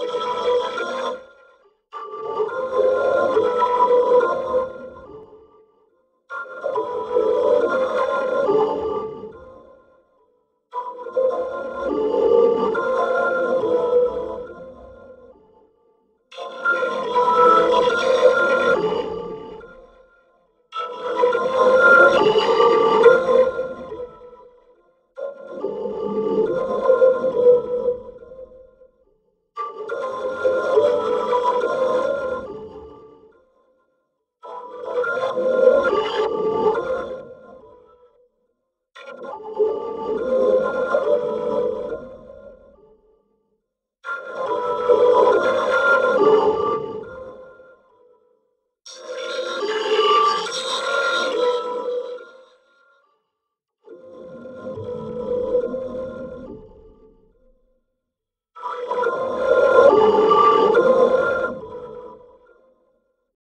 you 何?